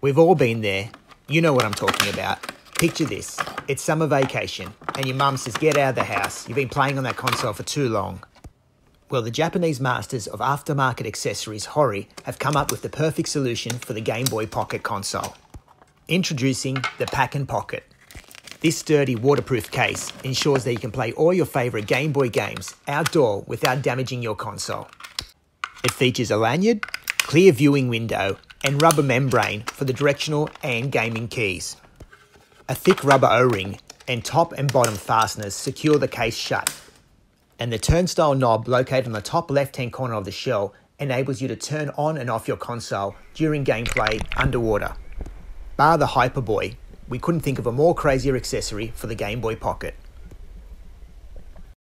We've all been there. You know what I'm talking about. Picture this it's summer vacation, and your mum says, Get out of the house. You've been playing on that console for too long. Well, the Japanese masters of aftermarket accessories, Hori, have come up with the perfect solution for the Game Boy Pocket console. Introducing the Pack and Pocket. This sturdy waterproof case ensures that you can play all your favourite Game Boy games outdoor without damaging your console. It features a lanyard, clear viewing window, and rubber membrane for the directional and gaming keys. A thick rubber O-ring and top and bottom fasteners secure the case shut. And the turnstile knob located on the top left-hand corner of the shell enables you to turn on and off your console during gameplay underwater. Bar the Hyperboy, we couldn't think of a more crazier accessory for the Game Boy Pocket.